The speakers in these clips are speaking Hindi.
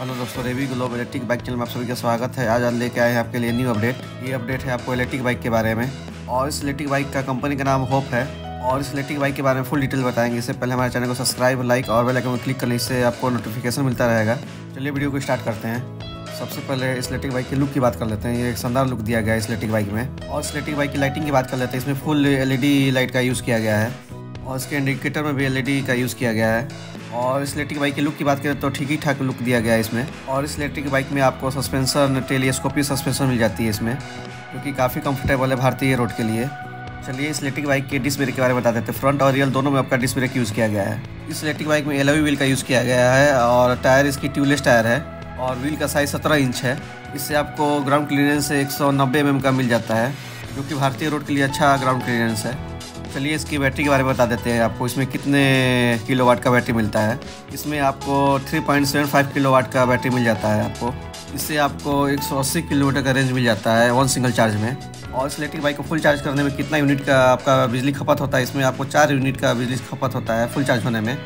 हेलो दोस्तों, Revi Globe electric bike channel में आप सभी का स्वागत है। आज आज लेके आए हैं आपके लिए न्यू अपडेट ये अपडेट है आपको इलेक्ट्रिक बाइक के बारे में। और इस इलेक्ट्रिक बाइक का कंपनी का नाम होप है। और इस इलेक्ट्रिक बाइक के बारे में फुल डिटेल बताएँगे। इससे पहले हमारे चैनल को सब्सक्राइब लाइक और बेल आइकन में क्लिक करने इससे आपको नोटिफिकेशन मिलता रहेगा। चलिए वीडियो को स्टार्ट करते हैं। सबसे पहले इस इलेक्ट्रिक बाइक के लुक की बात कर लेते हैं। ये एक शानदार लुक दिया गया है इस इलेक्ट्रिक बाइक में। और इस इलेक्ट्रिक बाइक की लाइटिंग की बात कर लेते हैं। इसमें फुल एलईडी लाइट का यूज़ किया गया है। और इसके इंडिकेटर में भी एलईडी का यूज़ किया गया है। और इस इलेक्ट्रिक बाइक के लुक की बात करें तो ठीक ही ठाक लुक दिया गया है इसमें। और इस इलेक्ट्रिक बाइक में आपको सस्पेंसन टेलीस्कोपी सस्पेंसन मिल जाती है इसमें, जो कि काफ़ी कंफर्टेबल है भारतीय रोड के लिए। चलिए इस इलेक्ट्रिक बाइक के डिस्क ब्रेक के बारे में बता देते हैं। फ्रंट और रियल दोनों में आपका डिस्क ब्रेक यूज़ किया गया है। इस इलेक्ट्रिक बाइक में एलोवी व्हील का यूज़ किया गया है और टायर इसकी ट्यूबलेस टायर है और व्हील का साइज़ सत्रह इंच है। इससे आपको ग्राउंड क्लियरेंस एक सौ एम का मिल जाता है, जो कि भारतीय रोड के लिए अच्छा ग्राउंड क्लियरेंस है। चलिए इसकी बैटरी के बारे में बता देते हैं आपको। इसमें कितने किलो वाट का बैटरी मिलता है? इसमें आपको 3.75 किलो वाट का बैटरी मिल जाता है आपको। इससे आपको 180 किलोमीटर का रेंज मिल जाता है वन सिंगल चार्ज में। और इस इलेक्ट्रिक बाइक को फुल चार्ज करने में कितना यूनिट का आपका बिजली खपत होता है? इसमें आपको चार यूनिट का बिजली खपत होता है फुल चार्ज होने में।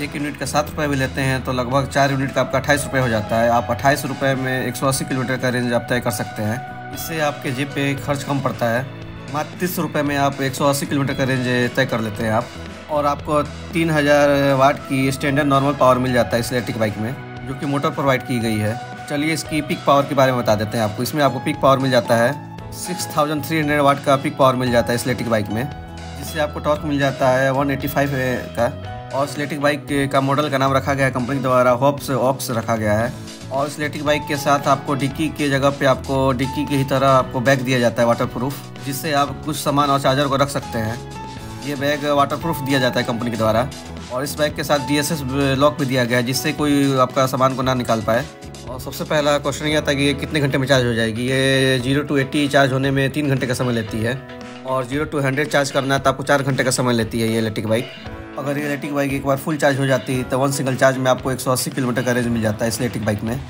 एक यूनिट का सात रुपये भी लेते हैं तो लगभग चार यूनिट का आपका अट्ठाईस रुपये हो जाता है। आप अट्ठाईस रुपये में एक सौ अस्सी किलोमीटर का रेंज आप तय कर सकते हैं। इससे आपके जेब पे खर्च कम पड़ता है। मात्र तीस रुपये में आप 180 किलोमीटर का रेंज तय कर लेते हैं आप। और आपको 3000 वाट की स्टैंडर्ड नॉर्मल पावर मिल जाता है इस इलेक्ट्रिक बाइक में, जो कि मोटर प्रोवाइड की गई है। चलिए इसकी पिक पावर के बारे में बता देते हैं आपको। इसमें आपको पिक पावर मिल जाता है 6300 वाट का पिक पावर मिल जाता है इस इलेक्ट्रिक बाइक में, जिससे आपको टॉर्क मिल जाता है 185 का। इलेक्ट्रिक बाइक का मॉडल का नाम रखा गया है कंपनी द्वारा होप्स ऑक्स रखा गया है। और इस इलेक्ट्रिक बाइक के साथ आपको डिक्की के जगह पे आपको डिक्की की ही तरह आपको बैग दिया जाता है वाटर प्रूफ जिससे आप कुछ सामान और चार्जर को रख सकते हैं। ये बैग वाटर प्रूफ दिया जाता है कंपनी के द्वारा। और इस बैग के साथ डीएसएस लॉक भी दिया गया है, जिससे कोई आपका सामान को ना निकाल पाए। और सबसे पहला क्वेश्चन ये था कि ये कितने घंटे में चार्ज हो जाएगी? ये ज़ीरो टू एट्टी चार्ज होने में तीन घंटे का समय लेती है। और ज़ीरो टू हंड्रेड चार्ज करना है तो आपको चार घंटे का समय लेती है ये इलेक्ट्रिक बाइक अगर ये इलेक्ट्रिक बाइक एक बार फुल चार्ज हो जाती है तो वन सिंगल चार्ज में आपको 180 किलोमीटर का रेंज मिल जाता है इस इलेक्ट्रिक बाइक में।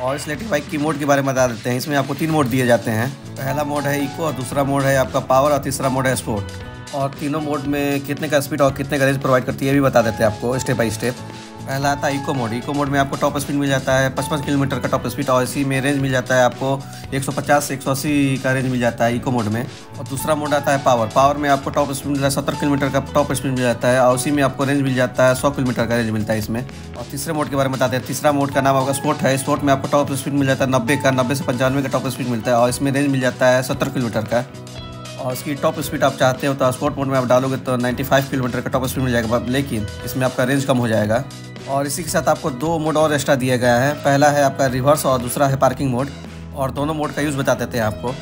और इस इलेक्ट्रिक बाइक की मोड के बारे में बता देते हैं। इसमें आपको तीन मोड दिए जाते हैं। पहला मोड है इको और दूसरा मोड है आपका पावर और तीसरा मोड है स्पोर्ट और तीनों मोड में कितने का स्पीड और कितने का रेंज प्रोवाइड करती है, ये भी बता देते हैं आपको स्टेप बाई स्टेप पहला आता है इको मोड इको मोड में आपको टॉप स्पीड मिल जाता है, पचपन किलोमीटर का टॉप स्पीड और इसी में रेंज मिल जाता है आपको 150 से 180 का रेंज मिल जाता है इको मोड में. और दूसरा मोड आता है पावर पावर में आपको टॉप स्पीड मिलता है सत्तर किलोमीटर का टॉप स्पीड मिल जाता है और उसी में आपको रेंज मिल जाता है सौ किलोमीटर का रेंज मिलता है इसमें. और तीसरे मोड के बारे में बताते हैं. तीसरा मोड का नाम आपका स्पोर्ट है. स्पोर्ट में आपको टॉप स्पीड मिल जाता है नब्बे का, नब्बे से पंचानवे का टॉप स्पीड मिलता है और इसमें रेंज मिल जाता है सत्तर किलोमीटर का. और इसकी टॉप स्पीड आप चाहते हो तो स्पोर्ट मोड में आप डालोगे तो 95 किलोमीटर का टॉप स्पीड मिल जाएगा, लेकिन इसमें आपका रेंज कम हो जाएगा. और इसी के साथ आपको दो मोड और एक्स्ट्रा दिया गया है। पहला है आपका रिवर्स और दूसरा है पार्किंग मोड और दोनों मोड का यूज़ बता देते हैं आपको।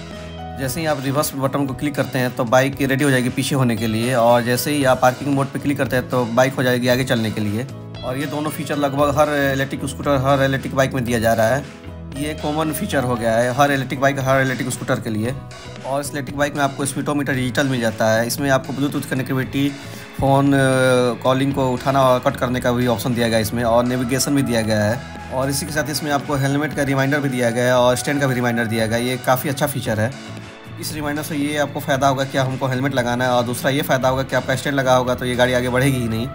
जैसे ही आप रिवर्स बटन को क्लिक करते हैं तो बाइक रेडी हो जाएगी पीछे होने के लिए। और जैसे ही आप पार्किंग मोड पर क्लिक करते हैं तो बाइक हो जाएगी आगे चलने के लिए। और ये दोनों फीचर लगभग हर इलेक्ट्रिक स्कूटर हर इलेक्ट्रिक बाइक में दिया जा रहा है। ये कॉमन फीचर हो गया है, हर इलेक्ट्रिक बाइक हर इलेक्ट्रिक स्कूटर के लिए। और इस इलेक्ट्रिक बाइक में आपको स्पीडोमीटर डिजिटल मिल जाता है। इसमें आपको ब्लूटूथ कनेक्टिविटी फ़ोन कॉलिंग को उठाना और कट करने का भी ऑप्शन दिया गया है इसमें, और नेविगेशन भी दिया गया है। और इसी के साथ इसमें आपको हेलमेट का रिमाइंडर भी दिया गया है और स्टैंड का भी रिमाइंडर दिया गया है। ये काफ़ी अच्छा फीचर है। इस रिमाइंडर से ये आपको फ़ायदा होगा कि हमको हेलमेट लगाना है और दूसरा ये फ़ायदा होगा कि आपका स्टैंड लगा होगा तो ये गाड़ी आगे बढ़ेगी ही नहीं।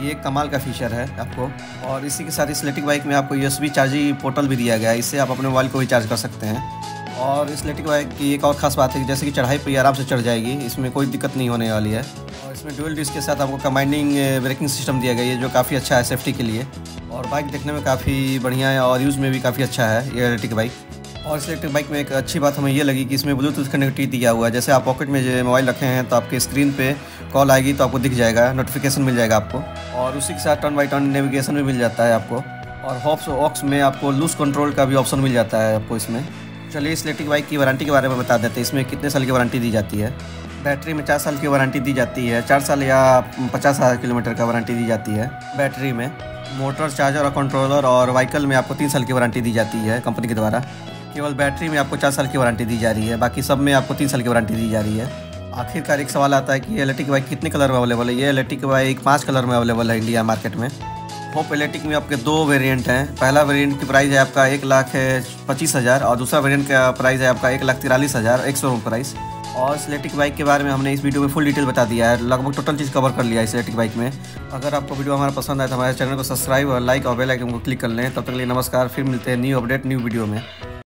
ये कमाल का फीचर है आपको। और इसी के साथ इस इलेक्ट्रिक बाइक में आपको यूएसबी चार्जिंग पोर्टल भी दिया गया है। इससे आप अपने मोबाइल को भी चार्ज कर सकते हैं। और इस इलेक्ट्रिक बाइक की एक और ख़ास बात है कि जैसे कि चढ़ाई पर आराम से चढ़ जाएगी, इसमें कोई दिक्कत नहीं होने वाली है। और इसमें डुअल डिस्क के साथ आपको कमाइंडिंग ब्रेकिंग सिस्टम दिया गया है, जो काफ़ी अच्छा है सेफ्टी के लिए। और बाइक देखने में काफ़ी बढ़िया है और यूज़ में भी काफ़ी अच्छा है ये इलेक्ट्रिक बाइक और इस इलेक्ट्रिक बाइक में एक अच्छी बात हमें ये लगी कि इसमें ब्लूटूथ कनेक्टिविटी दिया हुआ है। जैसे आप पॉकेट में जो मोबाइल रखे हैं तो आपके स्क्रीन पे कॉल आएगी तो आपको दिख जाएगा नोटिफिकेशन मिल जाएगा आपको। और उसी के साथ टर्न बाई टर्न नेविगेशन भी मिल जाता है आपको। और हॉप्स ऑक्स में आपको लूज कंट्रोल का भी ऑप्शन मिल जाता है आपको इसमें। चलिए इस इलेक्ट्रिक बाइक की वारंटी के बारे में बता देते हैं। इसमें कितने साल की वारंटी दी जाती है? बैटरी में चार साल की वारंटी दी जाती है। चार साल या पचास हज़ार किलोमीटर का वारंटी दी जाती है बैटरी में। मोटर चार्जर और कंट्रोलर और व्हीकल में आपको तीन साल की वारंटी दी जाती है कंपनी के द्वारा। केवल बैटरी में आपको चार साल की वारंटी दी जा रही है, बाकी सब में आपको तीन साल की वारंटी दी जा रही है। आखिरकार एक सवाल आता है कि इलेक्ट्रिक बाइक कितने कलर में अवेलेबल है? ये इलेक्ट्रिक बाइक पाँच कलर में अवेलेबल है इंडिया मार्केट में। होप इलेक्ट्रिक में आपके दो वेरिएंट हैं। पहला वेरिएंट की प्राइस है आपका एक लाख है पच्चीस हज़ार और दूसरा वेरिएंट का प्राइस है आपका एक लाख तिरालीस हज़ार, एक सौ प्राइस और इस इलेक्ट्रिक बाइक के बारे में हमने इस वीडियो में फुल डिटेल बता दिया है। लगभग टोटल चीज़ कवर कर लिया है इस इलेक्ट्रिक बाइक में। अगर आपको वीडियो हमारा पसंद आए तो हमारे चैनल को सब्सक्राइब और लाइक और बेल आइकन को क्लिक कर लें। तब तक के लिए नमस्कार, फिर मिलते हैं न्यू अपडेट न्यू वीडियो में।